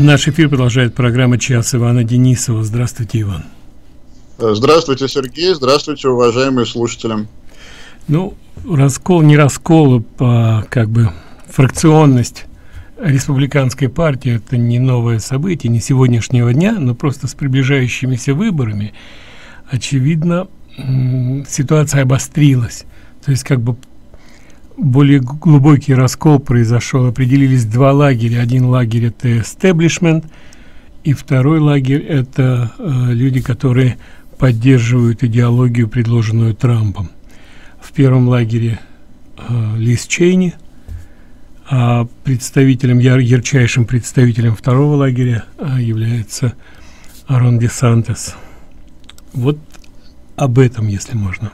Наш эфир продолжает программа «Час» Ивана Денисова. Здравствуйте, Иван. Здравствуйте, Сергей. Здравствуйте, уважаемые слушатели. Ну, раскол, не раскол, а как бы фракционность республиканской партии – это не новое событие, не сегодняшнего дня, но просто с приближающимися выборами, очевидно, ситуация обострилась. То есть как бы более глубокий раскол произошел. Определились два лагеря. Один лагерь – это эстеблишмент, и второй лагерь – это э, люди, которые поддерживают идеологию, предложенную Трампом. В первом лагере э, Лиз Чейни, а представителем, яр, ярчайшим представителем второго лагеря э, является Арон Десантес. Вот об этом, если можно.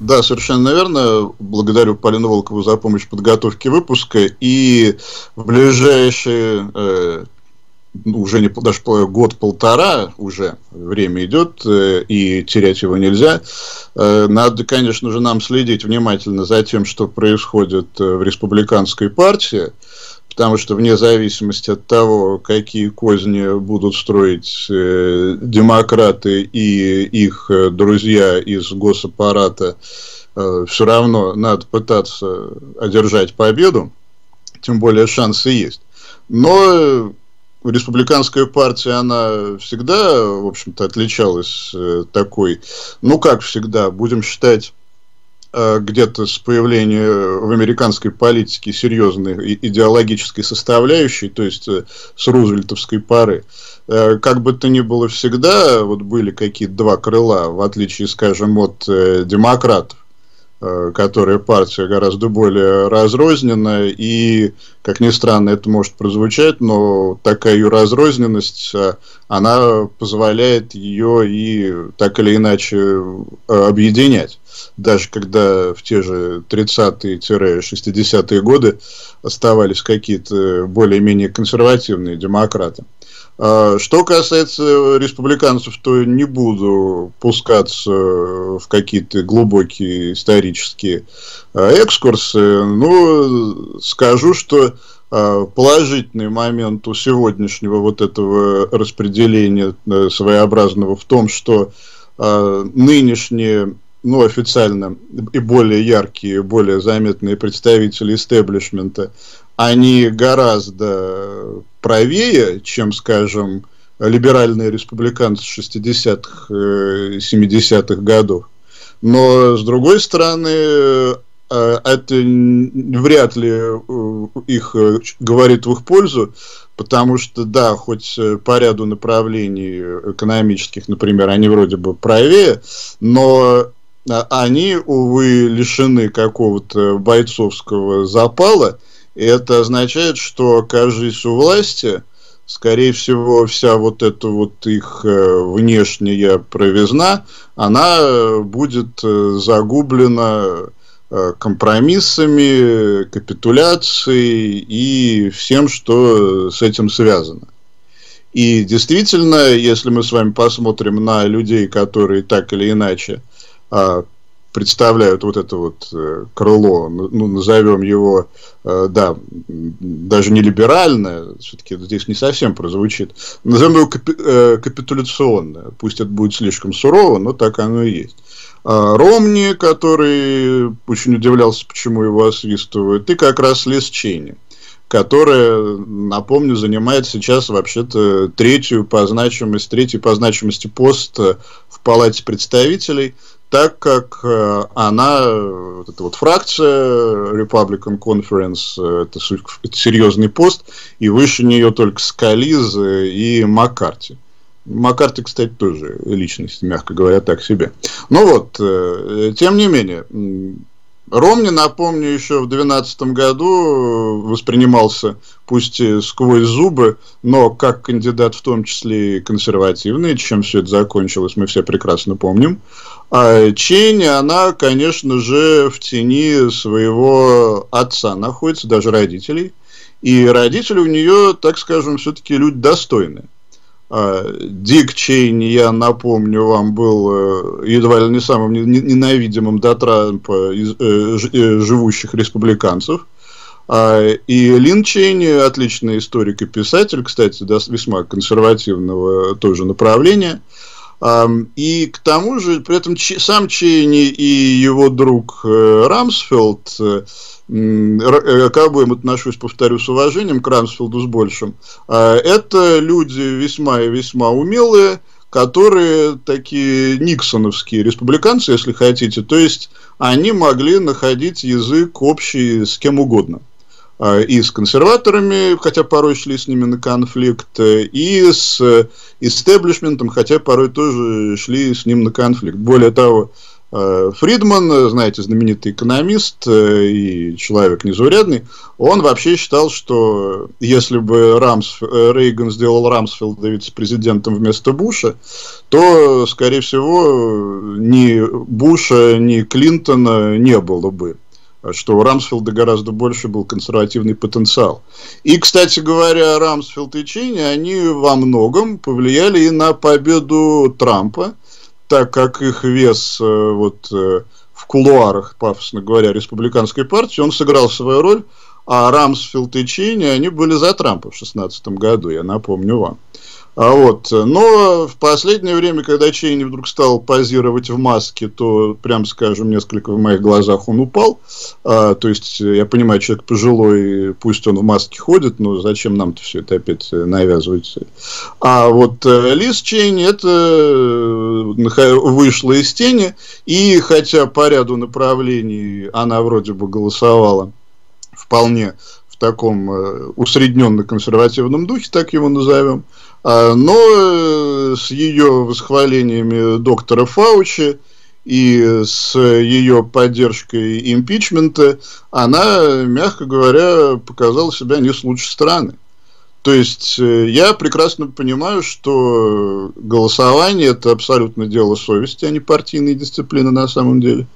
Да, совершенно верно. Благодарю Полину Волкову за помощь в подготовке выпуска. И в ближайшие э, ну, уже не даже год-полтора уже время идет, э, и терять его нельзя. Э, надо, конечно же, нам следить внимательно за тем, что происходит э, в республиканской партии потому что вне зависимости от того, какие козни будут строить э, демократы и их э, друзья из госаппарата, э, все равно надо пытаться одержать победу, тем более шансы есть. Но республиканская партия, она всегда, в общем-то, отличалась э, такой, ну, как всегда, будем считать где-то с появлением в американской политике серьезной идеологической составляющей, то есть э, с рузвельтовской пары. Э, как бы то ни было всегда, вот были какие-то два крыла, в отличие, скажем, от демократов которая партия гораздо более разрозненная, и, как ни странно, это может прозвучать, но такая ее разрозненность, она позволяет ее и так или иначе объединять даже когда в те же 30-60-е годы оставались какие-то более-менее консервативные демократы. А, что касается республиканцев, то не буду пускаться в какие-то глубокие исторические а, экскурсы, но скажу, что а, положительный момент у сегодняшнего вот этого распределения э, своеобразного в том, что нынешние ну, официально и более яркие, более заметные представители истеблишмента, они гораздо правее, чем, скажем, либеральные республиканцы 60-х, 70-х э, годов. Но, с другой стороны, э, это вряд ли э, их говорит в их пользу, потому что, да, хоть по ряду направлений экономических, например, они вроде бы правее, но они, увы, лишены какого-то бойцовского запала, и это означает, что, окажись у власти, скорее всего, вся вот эта вот их э, внешняя провизна, она будет э, загублена э, компромиссами, капитуляцией и всем, что с этим связано. И действительно, если мы с вами посмотрим на людей, которые так или иначе а, представляют вот это вот э, крыло, ну, назовем его, э, да, даже не либеральное, все-таки здесь не совсем прозвучит, назовем его капи э, капитуляционное, пусть это будет слишком сурово, но так оно и есть. А Ромни, который очень удивлялся, почему его освистывают, и как раз Лес Чейни которая, напомню, занимает сейчас вообще-то третью по значимости, третий по значимости пост в Палате представителей – так как э, она, вот эта вот фракция Republican Conference, э, это, серьезный пост, и выше нее только Скализ и Маккарти. Маккарти, кстати, тоже личность, мягко говоря, так себе. Ну вот, э, тем не менее, Ромни, напомню, еще в 2012 году воспринимался, пусть и сквозь зубы, но как кандидат в том числе и консервативный, чем все это закончилось, мы все прекрасно помним. А Чейни, она, конечно же, в тени своего отца находится, даже родителей. И родители у нее, так скажем, все-таки люди достойные. А, Дик Чейни, я напомню вам, был э, едва ли не самым ненавидимым до Трампа из э, э, живущих республиканцев. А, и Лин Чейни, отличный историк и писатель, кстати, весьма консервативного тоже направления. И к тому же, при этом сам Чейни и его друг э, Рамсфелд, э, э, к обоим отношусь, повторю, с уважением, к Рамсфелду с большим, а, это люди весьма и весьма умелые, которые такие никсоновские республиканцы, если хотите, то есть они могли находить язык общий с кем угодно. А, и с консерваторами, хотя порой шли с ними на конфликт, и с истеблишментом, хотя порой тоже шли с ним на конфликт. Более того, а, Фридман, знаете, знаменитый экономист э, и человек незаурядный, он вообще считал, что если бы Рамс, э, Рейган сделал Рамсфилда вице-президентом вместо Буша, то, скорее всего, ни Буша, ни Клинтона не было бы что у Рамсфилда гораздо больше был консервативный потенциал. И, кстати говоря, Рамсфилд и Чейни, они во многом повлияли и на победу Трампа, так как их вес э, вот, э, в кулуарах, пафосно говоря, республиканской партии, он сыграл свою роль, а Рамсфилд и Чейни, они были за Трампа в 2016 году, я напомню вам. А вот. Но в последнее время, когда Чейни вдруг стал позировать в маске, то, прям скажем, несколько в моих глазах он упал. А, то есть, я понимаю, человек пожилой, пусть он в маске ходит, но зачем нам-то все это опять навязывать? А вот э, Лиз Чейни, это вышла из тени, и хотя по ряду направлений она вроде бы голосовала вполне в таком э, усредненно-консервативном духе, так его назовем, но э, с ее восхвалениями доктора Фаучи и с ее поддержкой импичмента она, мягко говоря, показала себя не с лучшей стороны. То есть э, я прекрасно понимаю, что голосование это абсолютно дело совести, а не партийной дисциплины на самом деле.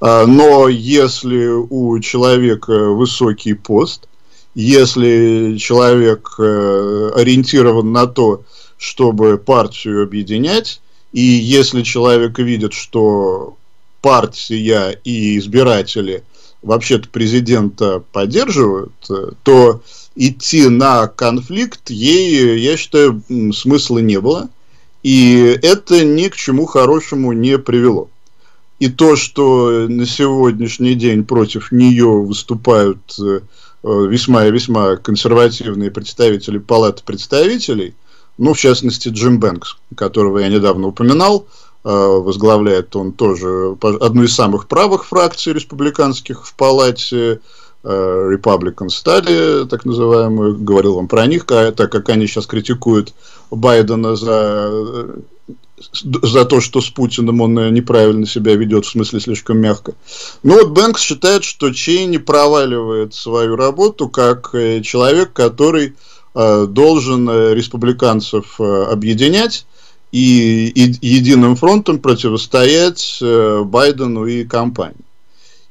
А, но если у человека высокий пост, если человек э, ориентирован на то, чтобы партию объединять, и если человек видит, что партия и избиратели вообще-то президента поддерживают, э, то идти на конфликт ей, я считаю, смысла не было. И это ни к чему хорошему не привело. И то, что на сегодняшний день против нее выступают э, весьма и весьма консервативные представители Палаты представителей, ну, в частности, Джим Бэнкс, которого я недавно упоминал, э, возглавляет он тоже одну из самых правых фракций республиканских в Палате, э, Republican Study, так называемую, говорил вам про них, а так как они сейчас критикуют Байдена за за то, что с Путиным он э, неправильно себя ведет, в смысле слишком мягко. Ну вот Бэнкс считает, что Чейни проваливает свою работу как э, человек, который э, должен республиканцев объединять и единым фронтом противостоять Байдену и компании.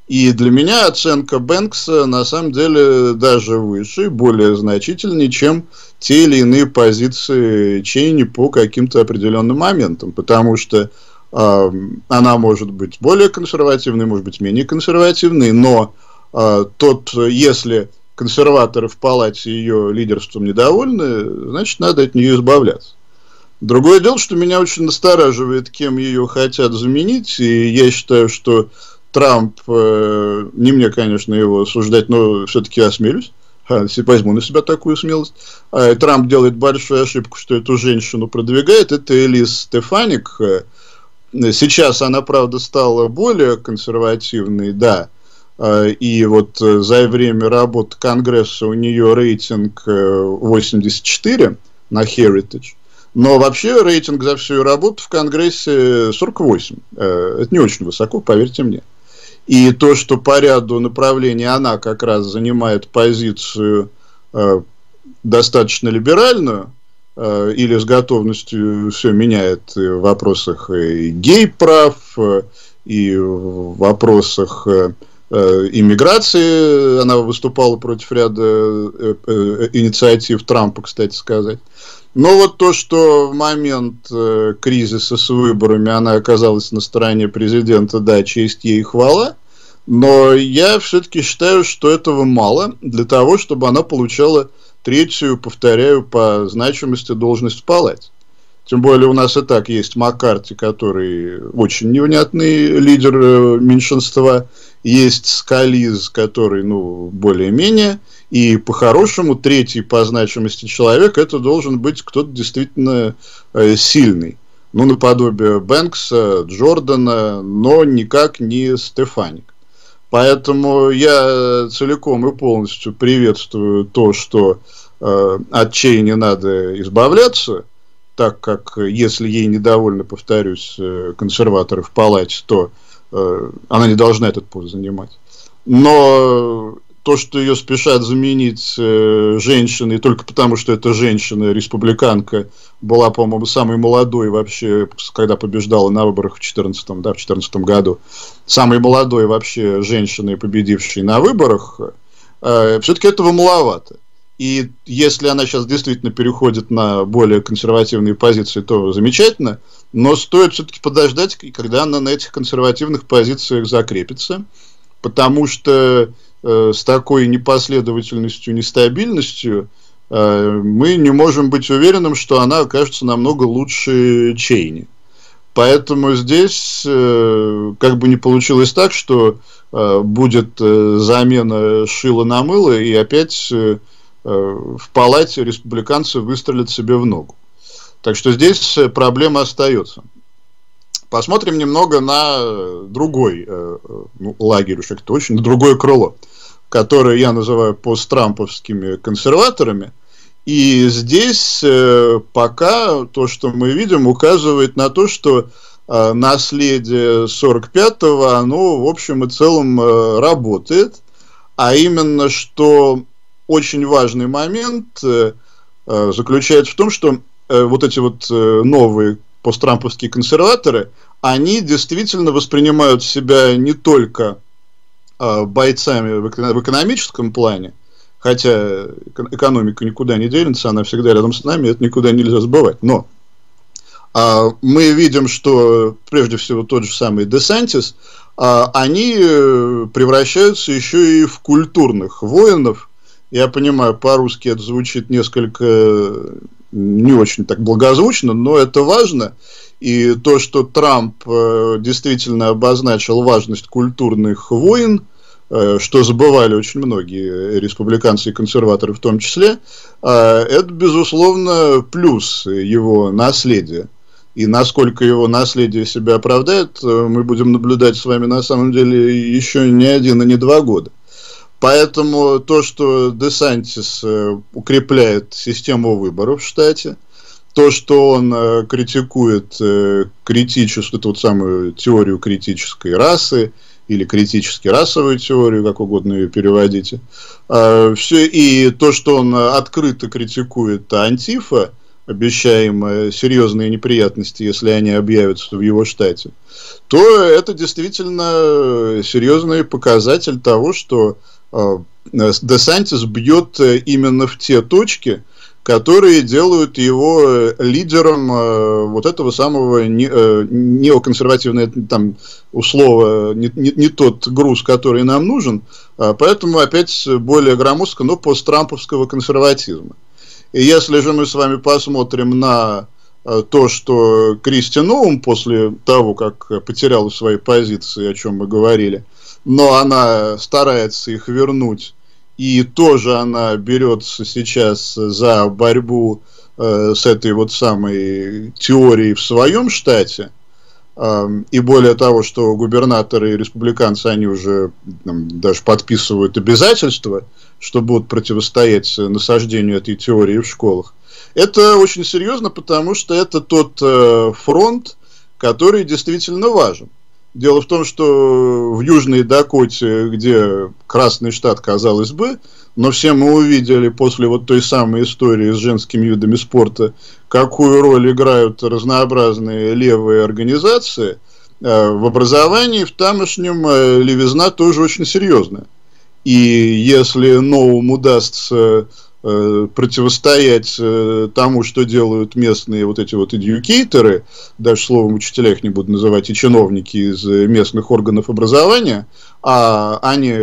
И для меня оценка Бэнкса на самом деле даже выше, более значительнее, чем те или иные позиции Чейни по каким-то определенным моментам, потому что э, она может быть более консервативной, может быть менее консервативной, но э, тот, если консерваторы в палате ее лидерством недовольны, значит, надо от нее избавляться. Другое дело, что меня очень настораживает, кем ее хотят заменить, и я считаю, что Трамп, э, не мне, конечно, его осуждать, но все-таки осмелюсь, возьму на себя такую смелость. А, Трамп делает большую ошибку, что эту женщину продвигает. Это Элис Стефаник. Э, сейчас она, правда, стала более консервативной, да. А, и вот э, за время работы Конгресса у нее рейтинг 84 э, на Heritage. Но вообще рейтинг за всю работу в Конгрессе 48. Это не очень высоко, поверьте мне. И то, что по ряду направлений она как раз занимает позицию э, достаточно либеральную, э, или с готовностью все меняет в вопросах гей-прав, э, и в вопросах э, э, иммиграции. Она выступала против ряда э, э, инициатив Трампа, кстати сказать. Но вот то, что в момент э, кризиса с выборами она оказалась на стороне президента, да, честь ей хвала. Но я все-таки считаю, что этого мало для того, чтобы она получала третью, повторяю, по значимости должность в палате. Тем более у нас и так есть Маккарти, который очень невнятный лидер э, меньшинства. Есть Скализ, который, ну, более-менее. И по-хорошему, третий по значимости человек, это должен быть кто-то действительно э, сильный. Ну, наподобие Бэнкса, Джордана, но никак не Стефаник. Поэтому я целиком и полностью приветствую то, что э, от Чейни надо избавляться, так как если ей недовольны, повторюсь, э, консерваторы в палате, то э, она не должна этот пост занимать. Но то, что ее спешат заменить э, женщиной, только потому, что эта женщина, республиканка, была, по-моему, самой молодой вообще, когда побеждала на выборах в 2014, да, в 2014 году, самой молодой вообще женщиной, победившей на выборах, э, все-таки этого маловато. И если она сейчас действительно переходит на более консервативные позиции, то замечательно. Но стоит все-таки подождать, когда она на этих консервативных позициях закрепится. Потому что Э, с такой непоследовательностью, нестабильностью, э, мы не можем быть уверенным, что она окажется намного лучше Чейни. Поэтому здесь э, как бы не получилось так, что будет замена шила на мыло, и опять в палате республиканцы выстрелят себе в ногу. Так что здесь проблема остается. Посмотрим немного на другой э, ну, лагерь, уж это очень, на другое крыло, которое я называю посттрамповскими консерваторами. И здесь э, пока то, что мы видим, указывает на то, что э, наследие 45-го, оно в общем и целом работает. А именно, что очень важный момент заключается в том, что вот эти вот новые посттрамповские консерваторы, они действительно воспринимают себя не только э, бойцами в, в экономическом плане, хотя экономика никуда не делится, она всегда рядом с нами, это никуда нельзя забывать. Но э, мы видим, что прежде всего тот же самый Десантис, э, они превращаются еще и в культурных воинов. Я понимаю, по-русски это звучит несколько не очень так благозвучно, но это важно. И то, что Трамп э, действительно обозначил важность культурных войн, э, что забывали очень многие республиканцы и консерваторы в том числе, э, это, безусловно, плюс его наследия. И насколько его наследие себя оправдает, мы будем наблюдать с вами на самом деле еще не один и не два года. Поэтому то, что Десантис э, укрепляет систему выборов в штате, то, что он э, критикует э, критическую, эту вот самую теорию критической расы, или критически расовую теорию, как угодно ее переводите. Все, и то, что он открыто критикует Антифа, обещая им серьезные неприятности, если они объявятся в его штате, то это действительно серьезный показатель того, что Десантис бьет э, именно в те точки, которые делают его э, лидером э, вот этого самого неоконсервативного, там, услова, не, не, не тот груз, который нам нужен, а поэтому опять более громоздко, но посттрамповского консерватизма. И если же мы с вами посмотрим на то, что Кристи Ноум после того, как потеряла свои позиции, о чем мы говорили, но она старается их вернуть. И тоже она берется сейчас за борьбу э, с этой вот самой теорией в своем штате. Э, и более того, что губернаторы и республиканцы, они уже там, даже подписывают обязательства, что будут противостоять насаждению этой теории в школах. Это очень серьезно, потому что это тот э, фронт, который действительно важен. Дело в том, что в Южной Дакоте, где Красный штат, казалось бы, но все мы увидели после вот той самой истории с женскими видами спорта, какую роль играют разнообразные левые организации, э, в образовании в тамошнем э, левизна тоже очень серьезная. И если новому удастся противостоять э, тому, что делают местные вот эти вот эдюкейторы, даже словом учителя их не буду называть, и чиновники из местных органов образования, а они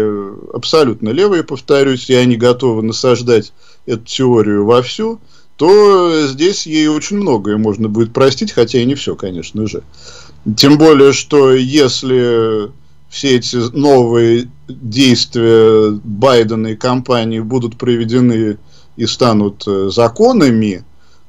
абсолютно левые, повторюсь, и они готовы насаждать эту теорию вовсю, то здесь ей очень многое можно будет простить, хотя и не все, конечно же. Тем более, что если все эти новые действия Байдена и компании будут проведены и станут э, законами,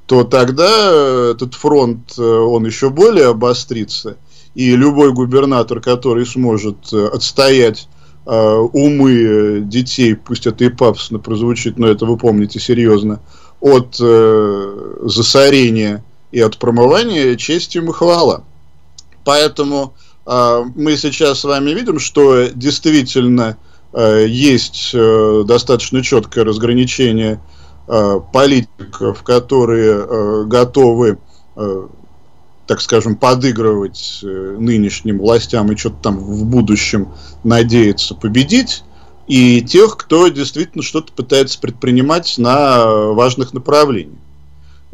то тогда этот фронт, э, он еще более обострится. И любой губернатор, который сможет э, отстоять умы детей, пусть это и пафосно прозвучит, но это вы помните серьезно, от засорения и от промывания, честь им и хвала. Поэтому мы сейчас с вами видим, что действительно э, есть э, достаточно четкое разграничение э, политиков, которые готовы, так скажем, подыгрывать нынешним властям и что-то там в будущем надеяться победить, и тех, кто действительно что-то пытается предпринимать на важных направлениях.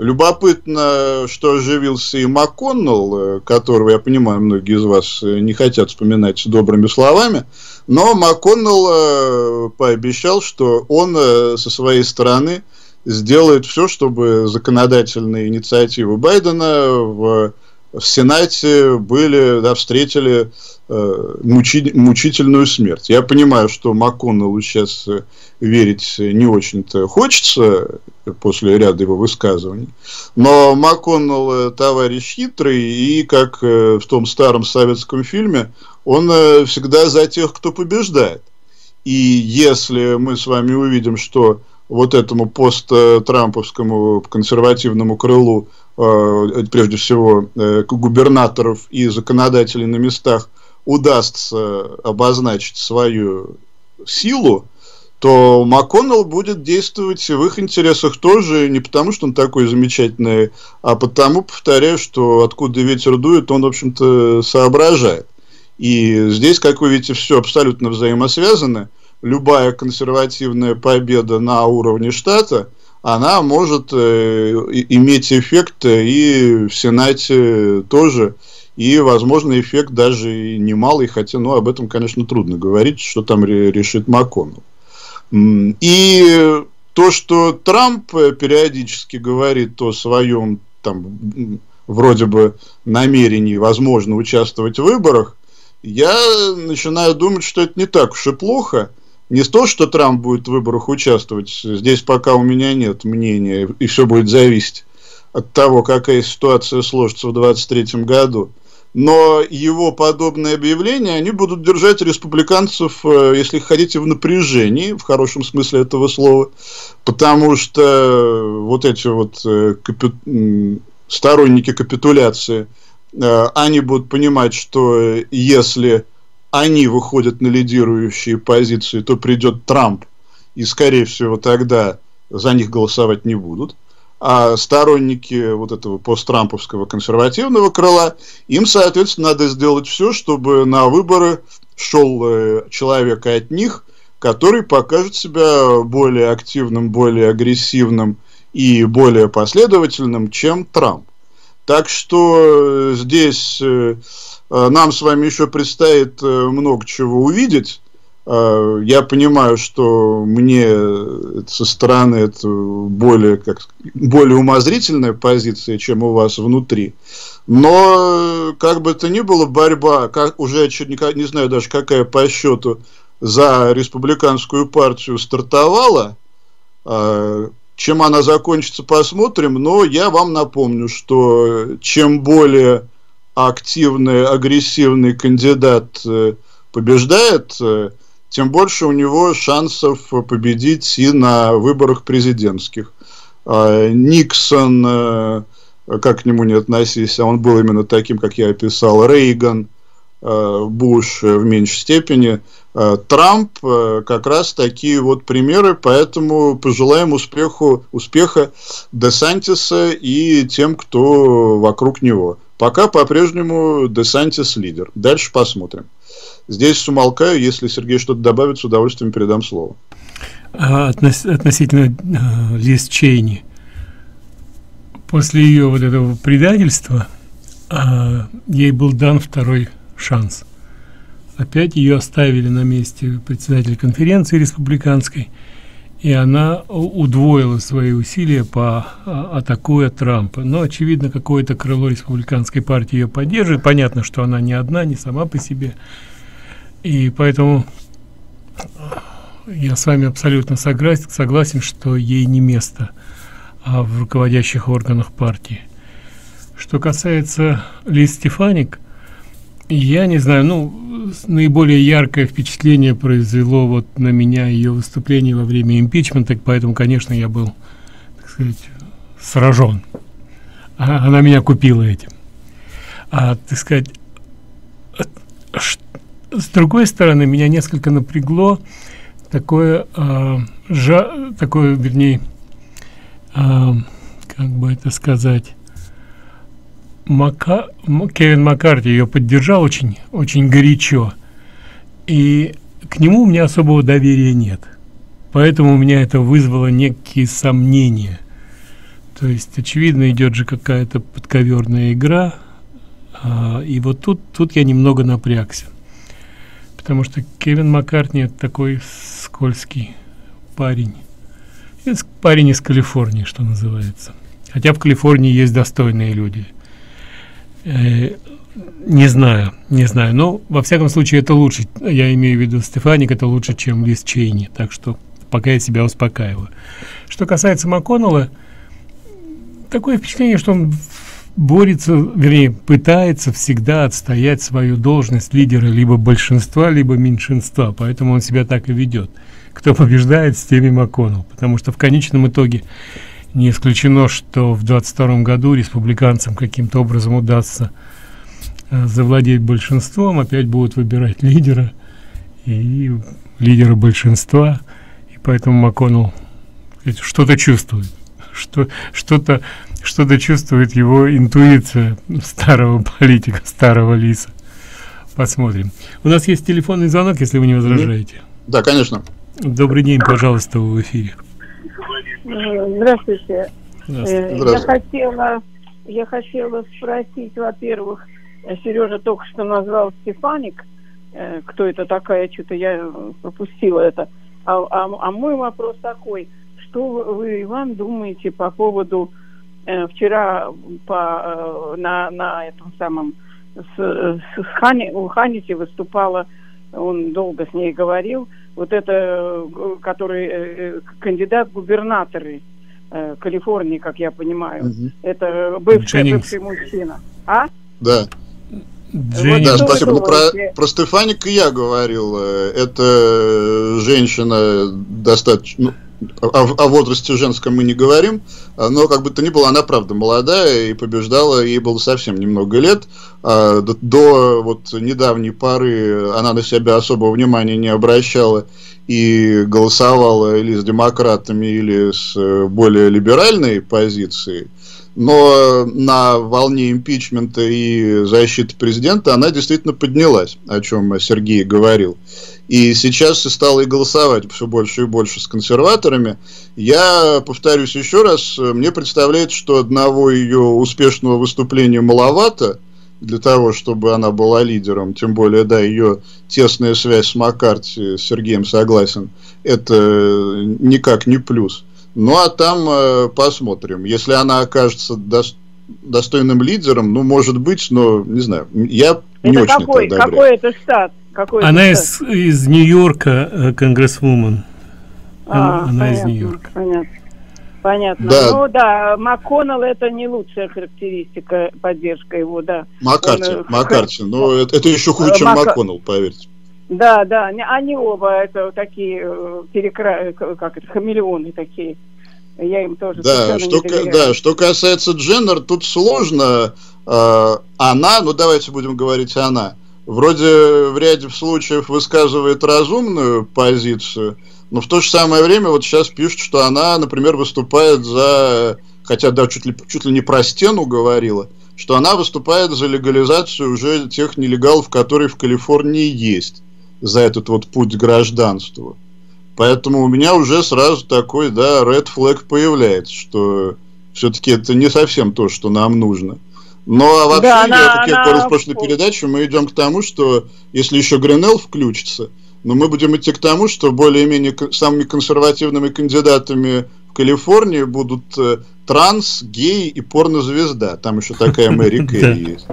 Любопытно, что оживился и МакКоннелл, э, которого, я понимаю, многие из вас э, не хотят вспоминать добрыми словами, но МакКоннелл э, пообещал, что он со своей стороны сделает все, чтобы законодательные инициативы Байдена в в Сенате были, да, встретили мучи, мучительную смерть. Я понимаю, что МакКоннеллу сейчас э, верить не очень-то хочется после ряда его высказываний, но МакКоннелл э, товарищ хитрый, и как э, в том старом советском фильме, он э, всегда за тех, кто побеждает. И если мы с вами увидим, что вот этому посттрамповскому консервативному крылу Э, прежде всего, э, губернаторов и законодателей на местах удастся обозначить свою силу, то МакКоннелл будет действовать в их интересах тоже, не потому что он такой замечательный, а потому, повторяю, что откуда ветер дует, он, в общем-то, соображает. И здесь, как вы видите, все абсолютно взаимосвязано. Любая консервативная победа на уровне штата – она может э, иметь эффект и в Сенате тоже. И, возможно, эффект даже и немалый, хотя, ну, об этом, конечно, трудно говорить, что там решит МакКоннелл. И то, что Трамп периодически говорит о своем, там, вроде бы намерении, возможно, участвовать в выборах, я начинаю думать, что это не так уж и плохо – не то, что Трамп будет в выборах участвовать, здесь пока у меня нет мнения, и все будет зависеть от того, какая ситуация сложится в 2023 году. Но его подобные объявления, они будут держать республиканцев, э, если хотите, в напряжении, в хорошем смысле этого слова, потому что вот эти вот э, капи... сторонники капитуляции, э, они будут понимать, что если они выходят на лидирующие позиции, то придет Трамп, и, скорее всего, тогда за них голосовать не будут. А сторонники вот этого посттрамповского консервативного крыла, им, соответственно, надо сделать все, чтобы на выборы шел э, человек от них, который покажет себя более активным, более агрессивным и более последовательным, чем Трамп. Так что э, здесь э, нам с вами еще предстоит много чего увидеть. Э, я понимаю, что мне со стороны это более, как, более умозрительная позиция, чем у вас внутри. Но, как бы то ни было, борьба, как, уже не, не знаю даже какая по счету, за республиканскую партию стартовала. Чем она закончится, посмотрим. Но я вам напомню, что чем более активный, агрессивный кандидат э, побеждает, э, тем больше у него шансов победить и на выборах президентских. А Никсон, э, как к нему не относись, он был именно таким, как я описал, Рейган, Буш в меньшей степени, Трамп как раз такие вот примеры, поэтому пожелаем успеху, успеха Десантиса и тем, кто вокруг него. Пока по-прежнему Десантис лидер. Дальше посмотрим. Здесь умолкаю. Если Сергей что-то добавит, с удовольствием передам слово. а, относ, относительно э, Лиз Чейни. После ее вот этого предательства э, ей был дан второй шанс. Опять ее оставили на месте председателя конференции республиканской – и она удвоила свои усилия по а, атакуя Трампа. Но, очевидно, какое-то крыло республиканской партии ее поддерживает. Понятно, что она не одна, не сама по себе. И поэтому я с вами абсолютно согласен, согласен что ей не место а в руководящих органах партии. Что касается Лиз Стефаник, я не знаю, ну, наиболее яркое впечатление произвело вот на меня ее выступление во время импичмента, поэтому, конечно, я был, так сказать, сражен. А, она меня купила этим. А, так сказать, с другой стороны, меня несколько напрягло такое, а, жа, такое, вернее, а, как бы это сказать, Мака... Кевин Маккарти ее поддержал очень, очень горячо. И к нему у меня особого доверия нет. Поэтому у меня это вызвало некие сомнения. То есть, очевидно, идет же какая-то подковерная игра. А, и вот тут, тут я немного напрягся. Потому что Кевин Маккартни это такой скользкий парень. Это парень из Калифорнии, что называется. Хотя в Калифорнии есть достойные люди – Э, не знаю, не знаю. Но, во всяком случае, это лучше. Я имею в виду Стефаник, это лучше, чем Лиз Чейни. Так что пока я себя успокаиваю. Что касается МакКоннелла, такое впечатление, что он борется, вернее, пытается всегда отстоять свою должность лидера либо большинства, либо меньшинства. Поэтому он себя так и ведет. Кто побеждает, с теми МакКоннелл. Потому что в конечном итоге не исключено, что в 22 году республиканцам каким-то образом удастся э, завладеть большинством, опять будут выбирать лидера и лидера большинства, и поэтому МакКоннелл что-то чувствует, что что-то что-то чувствует его интуиция старого политика, старого лиса. Посмотрим. У нас есть телефонный звонок, если вы не возражаете. Да, конечно. Добрый день, пожалуйста, в эфире. Здравствуйте. Здравствуйте. Я хотела, я хотела спросить, во-первых, Сережа только что назвал Стефаник, э, кто это такая, что-то я пропустила это. А, а, а мой вопрос такой, что вы, Иван, думаете по поводу э, вчера по, э, на, на этом самом с, с Хани, у Ханити выступала, он долго с ней говорил, вот это, э, который э, э, кандидат губернаторы Калифорнии, как я понимаю, угу. это бывший, бывший мужчина. А? Да. Вот да, спасибо. Ну, про, про Стефаника я говорил. Это женщина достаточно, о, о возрасте женском мы не говорим, но как бы то ни было, она правда молодая и побеждала, ей было совсем немного лет. А, до, до вот недавней поры она на себя особого внимания не обращала и голосовала или с демократами, или с э, более либеральной позицией. Но на волне импичмента и защиты президента она действительно поднялась, о чем Сергей говорил и сейчас стало и голосовать все больше и больше с консерваторами. Я повторюсь еще раз, мне представляется, что одного ее успешного выступления маловато для того, чтобы она была лидером, тем более, да, ее тесная связь с Маккарти, с Сергеем согласен, это никак не плюс. Ну, а там э, посмотрим. Если она окажется до, достойным лидером, ну, может быть, но, не знаю, я это не очень какой, это Какой это штат? Какой она из, из Нью-Йорка, э, конгрессвумен. А, она понятно, из Нью-Йорка. Понятно. Понятно. Да. Ну да, МакКоннелл это не лучшая характеристика, поддержка его, да. Маккарти, Он, э, Маккарти, но это, это еще хуже, чем Мак... МакКоннелл, поверьте. Да, да, они оба это такие э, перекра... как это, хамелеоны такие. Я им тоже да, что, да, что касается Дженнер, тут сложно. Э, она, ну давайте будем говорить она, вроде в ряде случаев высказывает разумную позицию, но в то же самое время вот сейчас пишут, что она, например, выступает за, хотя да, чуть ли, чуть ли не про стену говорила, что она выступает за легализацию уже тех нелегалов, которые в Калифорнии есть, за этот вот путь к гражданству. Поэтому у меня уже сразу такой, да, red flag появляется, что все-таки это не совсем то, что нам нужно. Но а вообще, да, она, я, как я говорил в прошлой передаче, мы идем к тому, что если еще Гринелл включится, но мы будем идти к тому, что более-менее самыми консервативными кандидатами в Калифорнии будут э, транс, гей и порнозвезда. Там еще такая Мэри Кэрри есть.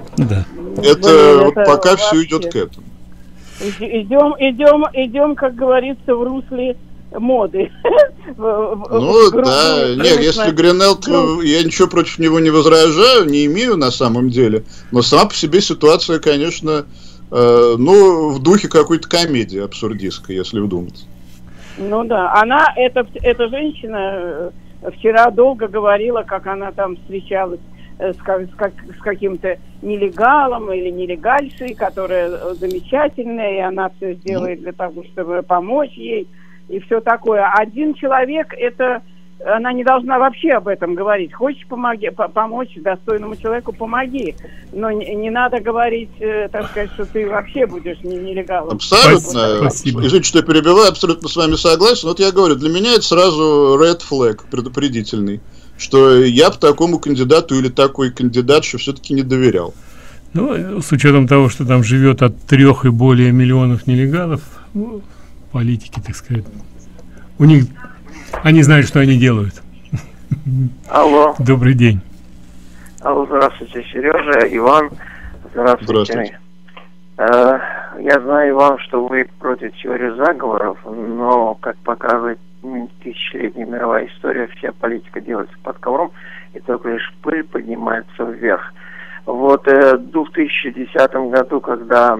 Это пока все идет к этому. Идем, идем, идем, как говорится, в русле моды. Ну да, нет, если Гринелл, я ничего против него не возражаю, не имею на самом деле, но сама по себе ситуация, конечно, э, ну, в духе какой-то комедии абсурдистской, если вдуматься. Ну да, она, эта, эта женщина э, вчера долго говорила, как она там встречалась Э, с, как, с, каким-то нелегалом или нелегальшей, которая замечательная, и она все сделает для того, чтобы помочь ей, и все такое. Один человек это она не должна вообще об этом говорить. Хочешь помоги, помочь достойному человеку, помоги. Но не, не надо говорить, э, так сказать, что ты вообще будешь не, нелегалом. Абсолютно. Спасибо. Извините, что я перебиваю, абсолютно с вами согласен. Вот я говорю, для меня это сразу red flag предупредительный что я бы такому кандидату или такой кандидатше все-таки не доверял. Ну, с учетом того, что там живет от трех и более миллионов нелегалов, ну, политики, так сказать, у них, они знают, что они делают. Алло. Добрый день. Алло, здравствуйте, Сережа, Иван. Здравствуйте. Здравствуйте. Э, я знаю, Иван, что вы против теории заговоров, но, как показывает тысячелетняя мировая история, вся политика делается под ковром, и только лишь пыль поднимается вверх. Вот э, в 2010 году, когда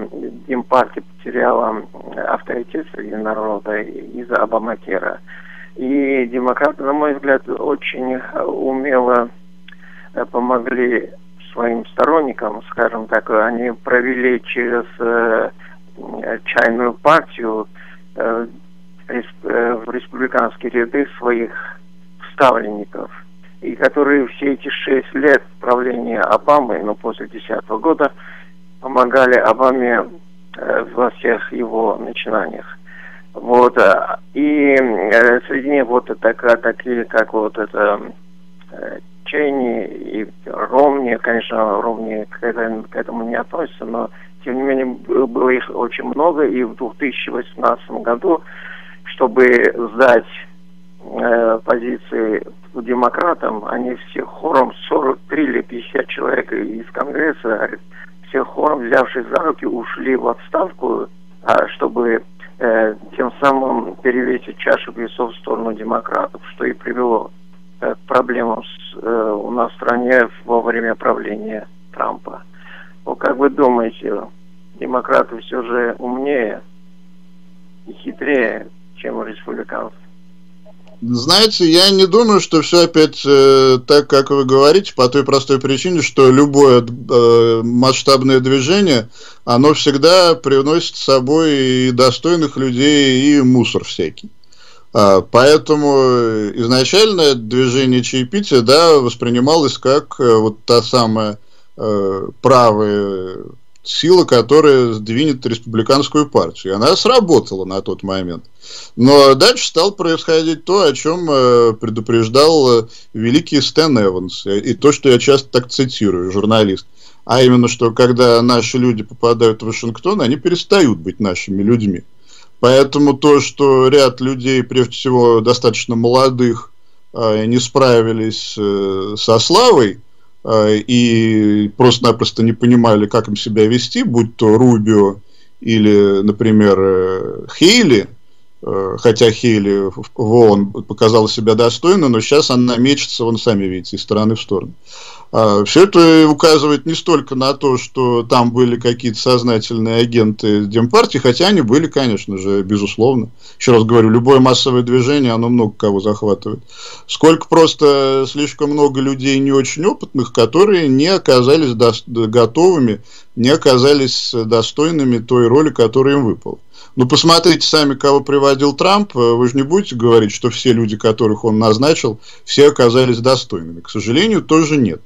Демпартия потеряла авторитет среди народа из-за Обамакера, и демократы, на мой взгляд, очень умело э, помогли своим сторонникам, скажем так, они провели через э, чайную партию э, Э, в республиканские ряды своих ставленников, и которые все эти шесть лет правления Обамы, ну, после десятого года, помогали Обаме э, во всех его начинаниях. Вот, э, и э, среди них вот так, такие, как вот это э, Чейни и Ромни, конечно, Ромни к, к этому не относится, но тем не менее было их очень много, и в 2018 году чтобы сдать э, позиции демократам, они все хором, 43 или 50 человек из Конгресса, все хором, взявшись за руки, ушли в отставку, а, чтобы э, тем самым перевесить чашу весов в сторону демократов, что и привело э, к проблемам у нас в стране во время правления Трампа. Ну, как вы думаете, демократы все же умнее и хитрее чем республиканцев. Знаете, я не думаю, что все опять э, так, как вы говорите, по той простой причине, что любое э, масштабное движение, оно всегда приносит с собой и достойных людей, и мусор всякий. А, поэтому изначально движение чаепития да, воспринималось как э, вот та самая э, правая сила, которая сдвинет республиканскую партию. И она сработала на тот момент. Но дальше стало происходить то, о чем э, предупреждал э, великий Стэн Эванс. И то, что я часто так цитирую, журналист. А именно, что когда наши люди попадают в Вашингтон, они перестают быть нашими людьми. Поэтому то, что ряд людей, прежде всего достаточно молодых, э, не справились со славой, и просто-напросто не понимали, как им себя вести, будь то Рубио или, например, э, Хейли, э, хотя Хейли в ООН показала себя достойно, но сейчас она мечется, вон сами видите, из стороны в сторону. А, Все это указывает не столько на то, что там были какие-то сознательные агенты Демпартии, хотя они были, конечно же, безусловно. Еще раз говорю, любое массовое движение, оно много кого захватывает. Сколько просто слишком много людей не очень опытных, которые не оказались готовыми, не оказались достойными той роли, которая им выпала. Ну, посмотрите сами, кого приводил Трамп. Вы же не будете говорить, что все люди, которых он назначил, все оказались достойными. К сожалению, тоже нет.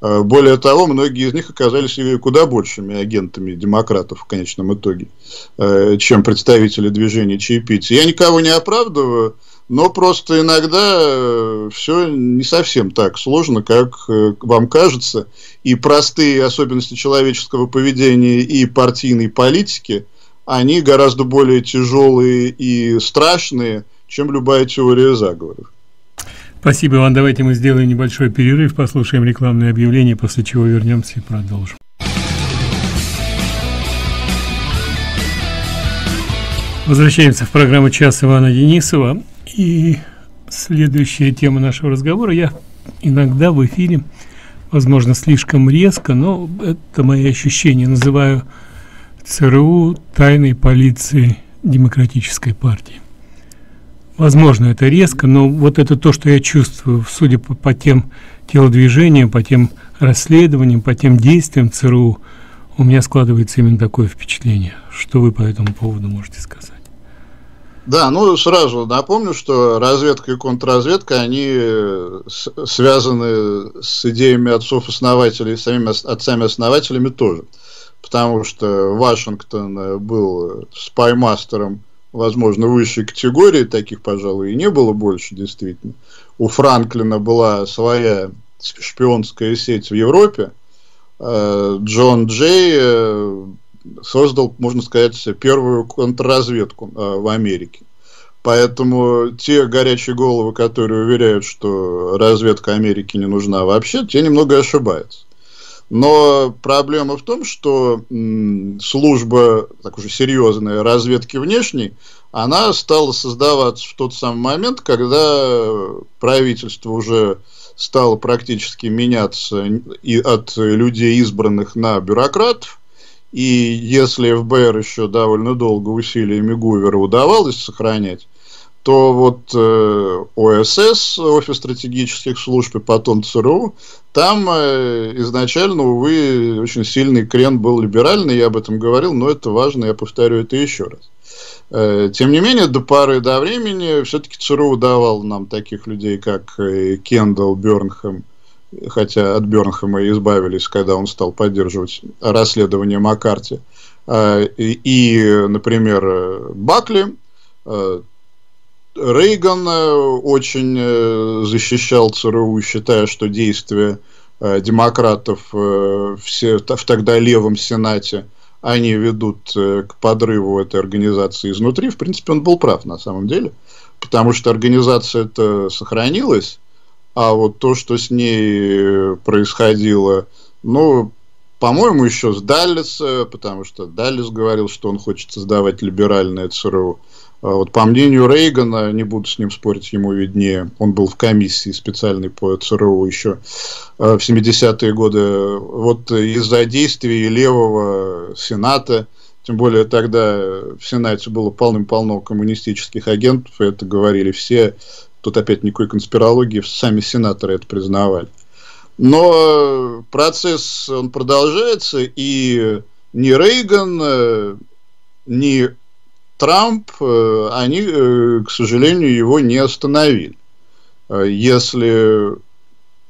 Э, более того, многие из них оказались куда большими агентами демократов в конечном итоге, э, чем представители движения чаепития. Я никого не оправдываю, но просто иногда э, все не совсем так сложно, как вам кажется, и простые особенности человеческого поведения и партийной политики, они гораздо более тяжелые и страшные, чем любая теория заговоров. Спасибо, Иван. Давайте мы сделаем небольшой перерыв, послушаем рекламное объявление, после чего вернемся и продолжим. Возвращаемся в программу «Час Ивана Денисова». И следующая тема нашего разговора. Я иногда в эфире, возможно, слишком резко, но это мои ощущения, называю ЦРУ тайной полицией Демократической партии. Возможно, это резко, но вот это то, что я чувствую, судя по, по тем телодвижениям, по тем расследованиям, по тем действиям ЦРУ, у меня складывается именно такое впечатление. Что вы по этому поводу можете сказать? Да, ну сразу напомню, что разведка и контрразведка, они связаны с идеями отцов-основателей, самими отцами-основателями тоже. Потому что Вашингтон был спаймастером возможно, высшей категории, таких, пожалуй, и не было больше, действительно. У Франклина была своя шпионская сеть в Европе. Э, Джон Джей э, создал, можно сказать, первую контрразведку э, в Америке. Поэтому те горячие головы, которые уверяют, что разведка Америки не нужна вообще, те немного ошибаются. Но проблема в том, что служба, так уже серьезная, разведки внешней, она стала создаваться в тот самый момент, когда правительство уже стало практически меняться и от людей избранных на бюрократов. И если ФБР еще довольно долго усилиями Гувера удавалось сохранять, то вот э, ОСС, Офис стратегических служб, и потом ЦРУ, там э, изначально, увы, очень сильный крен был либеральный, я об этом говорил, но это важно, я повторю это еще раз. Э, тем не менее, до поры до времени все-таки ЦРУ давал нам таких людей, как э, Кендалл, Бернхэм, хотя от Бернхэма избавились, когда он стал поддерживать расследование Маккарти, и, например, Бакли, Рейган э, очень э, защищал ЦРУ, считая, что действия э, демократов все, в тогда левом Сенате, они ведут к подрыву этой организации изнутри. В принципе, он был прав на самом деле, потому что организация это сохранилась, а вот то, что с ней происходило, ну, по-моему, еще с Даллиса, потому что Даллис говорил, что он хочет создавать либеральное ЦРУ. А вот по мнению Рейгана, не буду с ним спорить, ему виднее, он был в комиссии специальной по ЦРУ еще а, в 70-е годы, вот из-за действий левого Сената, тем более тогда в Сенате было полным-полно коммунистических агентов, это говорили все, тут опять никакой конспирологии, сами сенаторы это признавали. Но процесс, он продолжается, и ни Рейган, ни Трамп, э, они, э, к сожалению, его не остановили. Э, если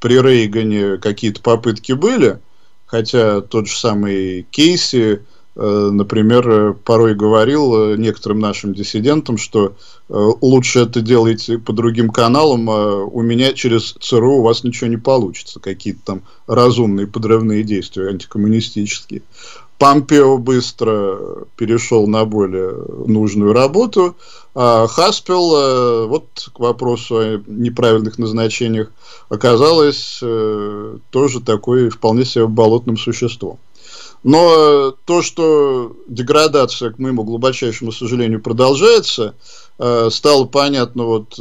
при Рейгане какие-то попытки были, хотя тот же самый Кейси, например, порой говорил некоторым нашим диссидентам, что лучше это делайте по другим каналам, а у меня через ЦРУ у вас ничего не получится, какие-то там разумные подрывные действия антикоммунистические. Помпео быстро перешел на более нужную работу. А Хаспел, э, вот к вопросу о неправильных назначениях, оказалось э, тоже такой вполне себе болотным существом. Но то, что деградация, к моему глубочайшему сожалению, продолжается, э, стало понятно вот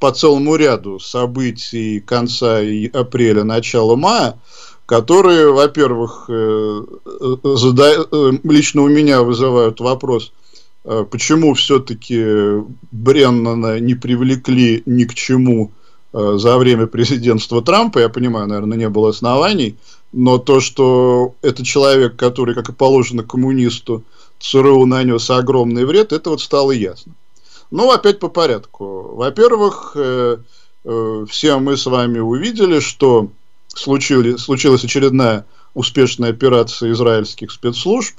по целому ряду событий конца апреля, начала мая, которые, во-первых, э, э, э, лично у меня вызывают вопрос, почему все-таки Бреннана не привлекли ни к чему за время президентства Трампа, я понимаю, наверное, не было оснований, но то, что это человек, который, как и положено коммунисту, ЦРУ нанес огромный вред, это вот стало ясно. Ну, опять по порядку. Во-первых, все мы с вами увидели, что случилось, случилась очередная успешная операция израильских спецслужб,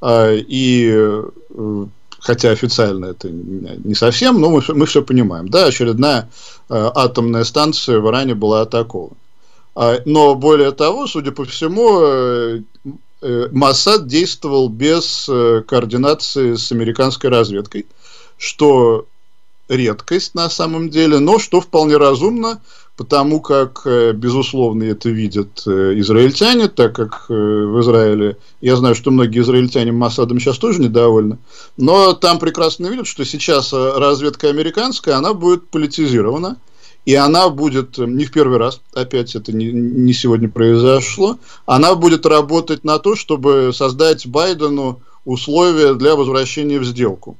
а, и э, хотя официально это не совсем, но мы, мы все понимаем. Да, очередная э, атомная станция в Иране была атакована. А, но более того, судя по всему, э, Моссад действовал без координации с американской разведкой, что редкость на самом деле, но что вполне разумно, потому как, э, безусловно, это видят э, израильтяне, так как э, в Израиле, я знаю, что многие израильтяне Масадом сейчас тоже недовольны, но там прекрасно видят, что сейчас разведка американская, она будет политизирована, и она будет, не в первый раз, опять это не, не сегодня произошло, она будет работать на то, чтобы создать Байдену условия для возвращения в сделку.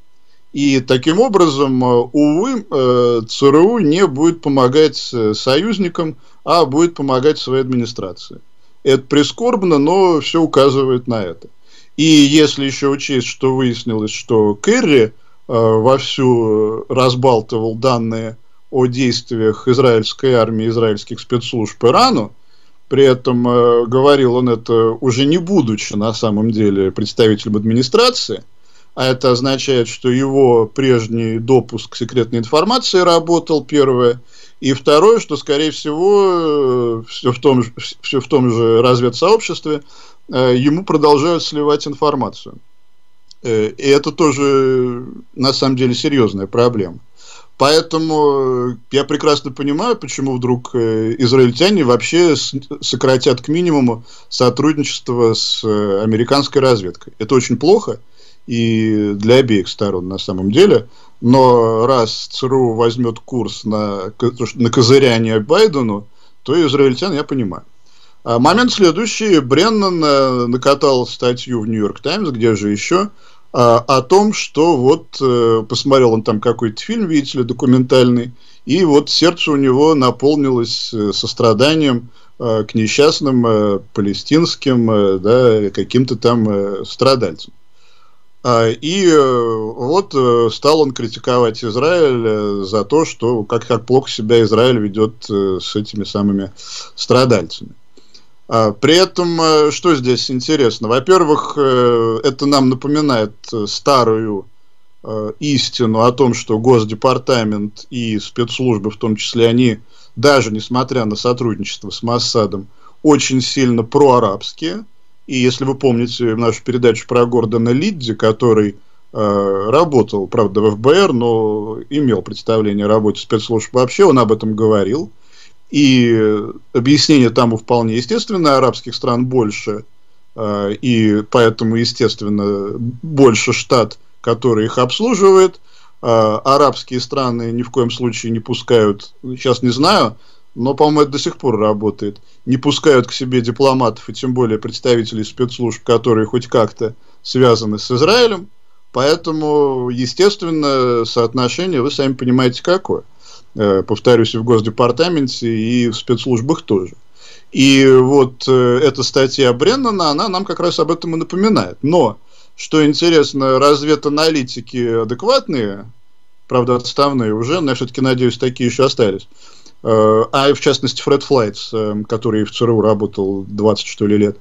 И таким образом, э, увы, э, ЦРУ не будет помогать э, союзникам, а будет помогать своей администрации. Это прискорбно, но все указывает на это. И если еще учесть, что выяснилось, что Керри вовсю разбалтывал данные о действиях израильской армии, израильских спецслужб Ирану, при этом говорил он это уже не будучи на самом деле представителем администрации – а это означает, что его прежний допуск секретной информации работал, первое. И второе, что, скорее всего, все в том, все в том же разведсообществе э, ему продолжают сливать информацию. Э, и это тоже, на самом деле, серьезная проблема. Поэтому я прекрасно понимаю, почему вдруг э, израильтяне вообще сократят к минимуму сотрудничество с американской разведкой. Это очень плохо – и для обеих сторон на самом деле. Но раз ЦРУ возьмет курс на, на козыряние Байдену, то израильтян я понимаю. А момент следующий. Бреннан э, накатал статью в Нью-Йорк Таймс, где же еще, а, о том, что вот э, посмотрел он там какой-то фильм, видите ли, документальный, и вот сердце у него наполнилось э, состраданием к несчастным палестинским, да, каким-то там страдальцам. А, и э, вот э, стал он критиковать Израиль э, за то, что как, как плохо себя Израиль ведет с этими самыми страдальцами. А, при этом, что здесь интересно? Во-первых, это нам напоминает старую истину о том, что Госдепартамент и спецслужбы, в том числе они, даже несмотря на сотрудничество с Массадом, очень сильно проарабские – и если вы помните нашу передачу про Гордона Лидди, который э, работал, правда, в ФБР, но имел представление о работе спецслужб вообще, он об этом говорил. И объяснение тому вполне естественно, арабских стран больше, э, и поэтому, естественно, больше штат, который их обслуживает. Э, арабские страны ни в коем случае не пускают, сейчас не знаю, но, по-моему, это до сих пор работает, не пускают к себе дипломатов и тем более представителей спецслужб, которые хоть как-то связаны с Израилем. Поэтому, естественно, соотношение, вы сами понимаете, какое. Э, повторюсь, и в Госдепартаменте, и в спецслужбах тоже. И вот э, эта статья Бреннана, она нам как раз об этом и напоминает. Но, что интересно, разведаналитики адекватные, правда, отставные уже, но я все-таки надеюсь, такие еще остались, а в частности Фред Флайтс, э, который в ЦРУ работал 20 что ли лет,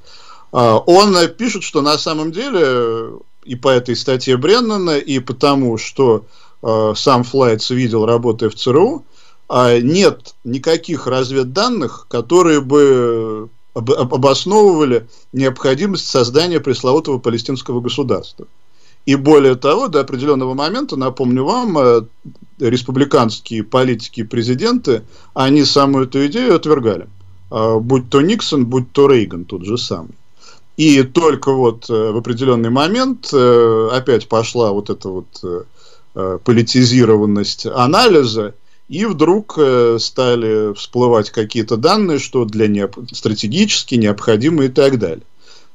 а, он пишет, что на самом деле и по этой статье Бреннана, и потому, что э, сам Флайтс видел, работая в ЦРУ, а, нет никаких разведданных, которые бы обосновывали необходимость создания пресловутого палестинского государства. И более того, до определенного момента, напомню вам, э, республиканские политики и президенты, они самую эту идею отвергали. А, будь то Никсон, будь то Рейган, тот же самый. И только вот э, в определенный момент э, опять пошла вот эта вот политизированность анализа, и вдруг стали всплывать какие-то данные, что для необ... стратегически необходимы и так далее.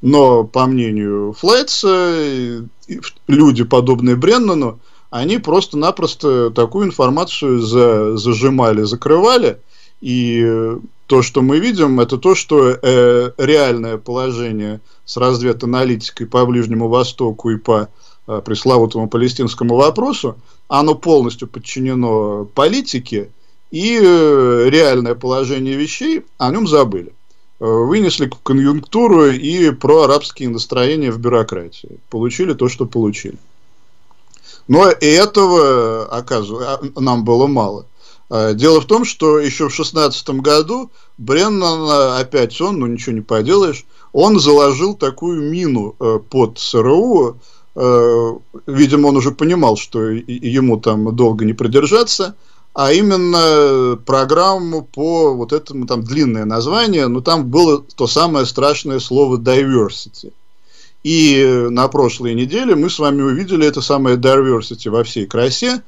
Но, по мнению Флайтса, люди, подобные Бреннану, они просто-напросто такую информацию за, зажимали, закрывали. И то, что мы видим, это то, что э, реальное положение с разведаналитикой по Ближнему Востоку и по э, пресловутому палестинскому вопросу, оно полностью подчинено политике, и э, реальное положение вещей о нем забыли. Вынесли конъюнктуру и про арабские настроения в бюрократии. Получили то, что получили. Но и этого, оказывается, нам было мало. А, дело в том, что еще в 16 году Бреннан, опять он, ну ничего не поделаешь, он заложил такую мину э, под СРУ, э, видимо, он уже понимал, что ему там долго не продержаться, а именно программу по вот этому, там длинное название, но там было то самое страшное слово diversity. И на прошлой неделе мы с вами увидели это самое diversity во всей красе,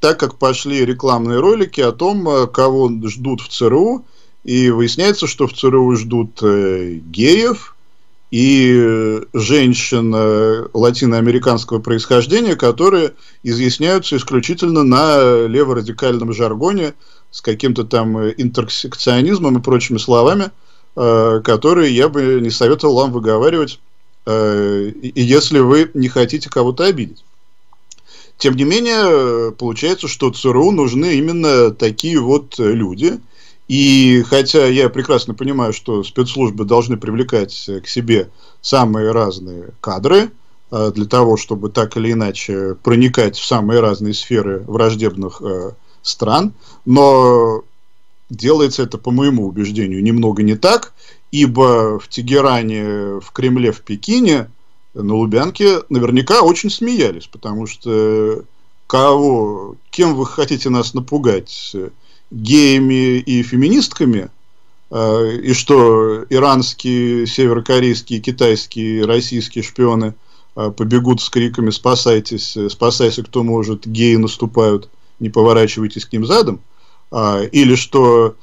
так как пошли рекламные ролики о том, э, кого ждут в ЦРУ, и выясняется, что в ЦРУ ждут э, геев и э, женщин латиноамериканского происхождения, которые изъясняются исключительно на леворадикальном жаргоне с каким-то там интерсекционизмом и прочими словами, которые я бы не советовал вам выговаривать, если вы не хотите кого-то обидеть. Тем не менее, получается, что ЦРУ нужны именно такие вот люди. И хотя я прекрасно понимаю, что спецслужбы должны привлекать к себе самые разные кадры э, для того, чтобы так или иначе проникать в самые разные сферы враждебных э, стран, но делается это, по моему убеждению, немного не так, ибо в Тегеране, в Кремле, в Пекине – на Лубянке наверняка очень смеялись, потому что кого, кем вы хотите нас напугать? Геями и феминистками? А, и что иранские, северокорейские, китайские, российские шпионы а, побегут с криками «спасайтесь, спасайся, кто может, геи наступают, не поворачивайтесь к ним задом», а, или что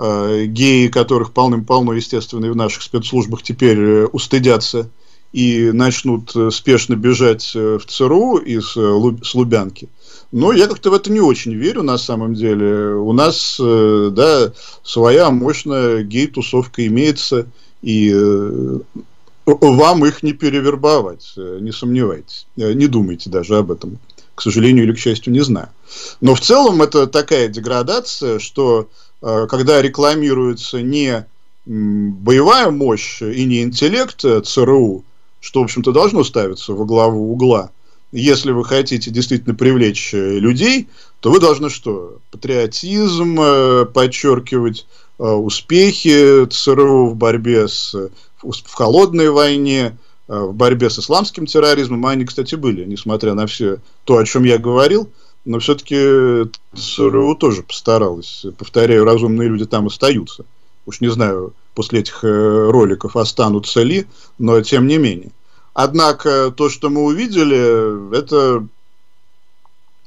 геи, которых полным-полно, естественно, и в наших спецслужбах теперь э, устыдятся и начнут э, спешно бежать э, в ЦРУ из э, Лубянки. Но я как-то в это не очень верю на самом деле. У нас, да, своя мощная гей-тусовка имеется, и вам их не перевербовать, не сомневайтесь. Не думайте даже об этом. К сожалению или к счастью, не знаю. Но в целом это такая деградация, что когда рекламируется не боевая мощь и не интеллект ЦРУ, что, в общем-то, должно ставиться во главу угла. Если вы хотите действительно привлечь э, людей, то вы должны что? Патриотизм э, подчеркивать, э, успехи ЦРУ в борьбе с в холодной войне, в борьбе с исламским терроризмом, они, кстати, были, несмотря на все то, о чем я говорил, но все-таки ЦРУ тоже постаралась. Повторяю, разумные люди там остаются. Уж не знаю, после этих роликов останутся ли, но тем не менее. Однако то, что мы увидели, это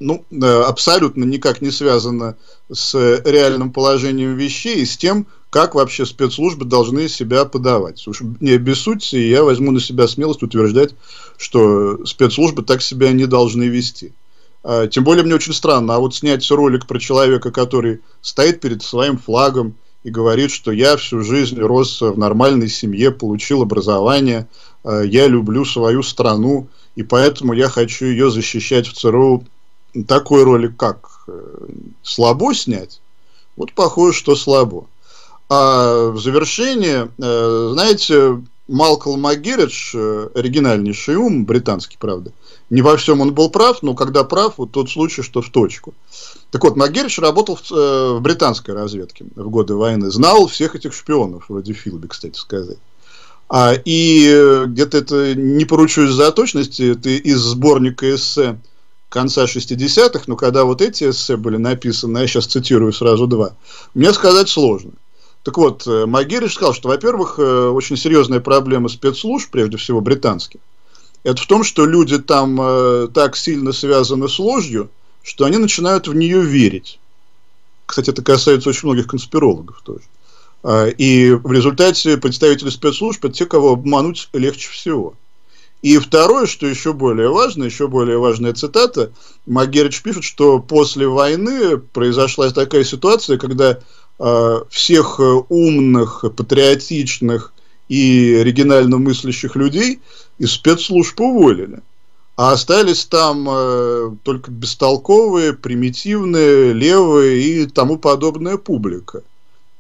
ну, э, абсолютно никак не связано с реальным положением вещей и с тем, как вообще спецслужбы должны себя подавать. Уж не обессудьте, я возьму на себя смелость утверждать, что спецслужбы так себя не должны вести. А, тем более мне очень странно, а вот снять ролик про человека, который стоит перед своим флагом и говорит, что я всю жизнь рос в нормальной семье, получил образование, я люблю свою страну, и поэтому я хочу ее защищать в ЦРУ. Такой ролик как? Э, слабо снять? Вот похоже, что слабо. А в завершение, э, знаете, Малкол МакГерридж, оригинальнейший ум, британский, правда, не во всем он был прав, но когда прав, вот тот случай, что в точку. Так вот, Магерич работал в, э, в британской разведке в годы войны, знал всех этих шпионов, вроде Филби, кстати сказать. А, и э, где-то это, не поручусь за точность, это из сборника эссе конца 60-х, но когда вот эти эссе были написаны, я сейчас цитирую сразу два, мне сказать сложно. Так вот, э, Магерич сказал, что, во-первых, э, очень серьезная проблема спецслужб, прежде всего британских, это в том, что люди там э, так сильно связаны с ложью, что они начинают в нее верить. Кстати, это касается очень многих конспирологов тоже. А, и в результате представители спецслужб – это те, кого обмануть легче всего. И второе, что еще более важно, еще более важная цитата, Магерич пишет, что после войны произошла такая ситуация, когда э, всех умных, патриотичных и оригинально мыслящих людей из спецслужб уволили. А остались там э, только бестолковые, примитивные, левые и тому подобная публика.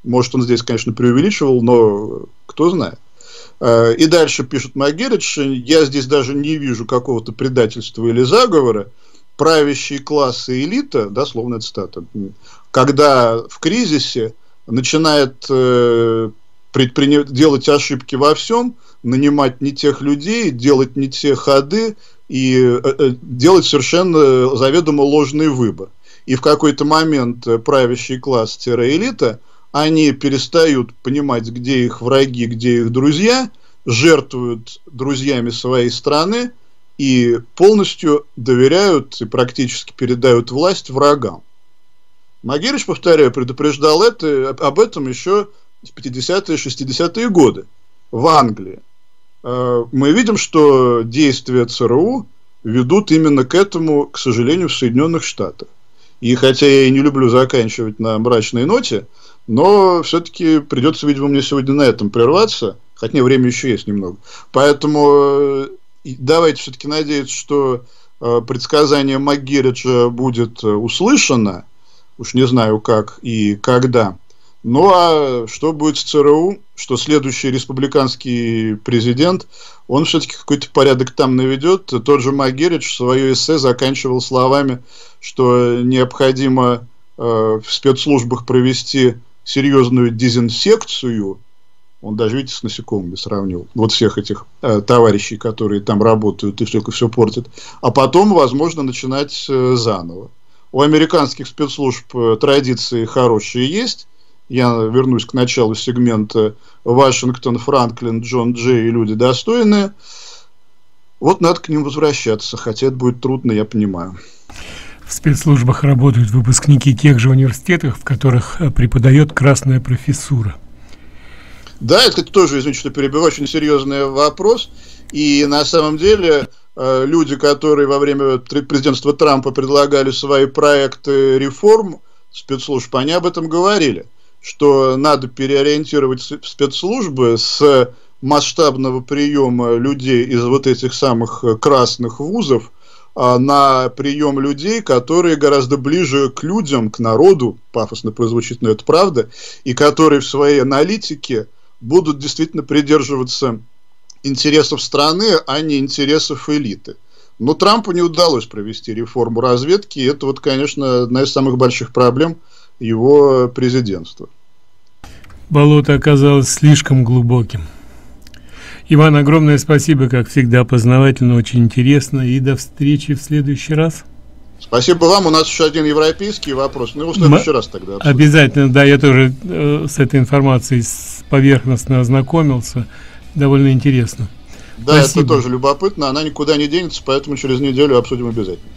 Может, он здесь, конечно, преувеличивал, но кто знает. Э, и дальше пишет Магерич, я здесь даже не вижу какого-то предательства или заговора. Правящие классы элита, дословно цитата, когда в кризисе начинает э, предпринять, делать ошибки во всем, нанимать не тех людей, делать не те ходы и э, делать совершенно заведомо ложный выбор. И в какой-то момент правящий класс-элита, они перестают понимать, где их враги, где их друзья, жертвуют друзьями своей страны и полностью доверяют и практически передают власть врагам. Магирич, повторяю, предупреждал это, об этом еще в 50-е, 60-е годы в Англии. Э, мы видим, что действия ЦРУ ведут именно к этому, к сожалению, в Соединенных Штатах. И хотя я и не люблю заканчивать на мрачной ноте, но все-таки придется, видимо, мне сегодня на этом прерваться, хотя время еще есть немного. Поэтому э, давайте все-таки надеяться, что э, предсказание МакГериджа будет услышано, уж не знаю как и когда. Ну а что будет с ЦРУ, что следующий республиканский президент, он все-таки какой-то порядок там наведет. Тот же Магерич свое эссе заканчивал словами, что необходимо э, в спецслужбах провести серьезную дезинфекцию. Он даже, видите, с насекомыми сравнил. Вот всех этих э, товарищей, которые там работают и только все портят. А потом, возможно, начинать э, заново. У американских спецслужб э, традиции хорошие есть я вернусь к началу сегмента Вашингтон, Франклин, Джон Джей и люди достойные. Вот надо к ним возвращаться, хотя это будет трудно, я понимаю. В спецслужбах работают выпускники тех же университетов, в которых э, преподает красная профессура. Да, это тоже, извините, что перебиваю, очень серьезный вопрос. И на самом деле э, люди, которые во время президентства Трампа предлагали свои проекты реформ спецслужб, они об этом говорили что надо переориентировать спецслужбы с масштабного приема людей из вот этих самых красных вузов на прием людей, которые гораздо ближе к людям, к народу, пафосно прозвучит, но это правда, и которые в своей аналитике будут действительно придерживаться интересов страны, а не интересов элиты. Но Трампу не удалось провести реформу разведки, и это вот, конечно, одна из самых больших проблем – его президентства. Болото оказалось слишком глубоким. Иван, огромное спасибо, как всегда, познавательно, очень интересно. И до встречи в следующий раз. Спасибо вам. У нас еще один европейский вопрос. Ну, его в следующий раз тогда. Обсудим. Обязательно, да. Я тоже э, с этой информацией поверхностно ознакомился. Довольно интересно. Да, Спасибо. это тоже любопытно. Она никуда не денется, поэтому через неделю обсудим обязательно.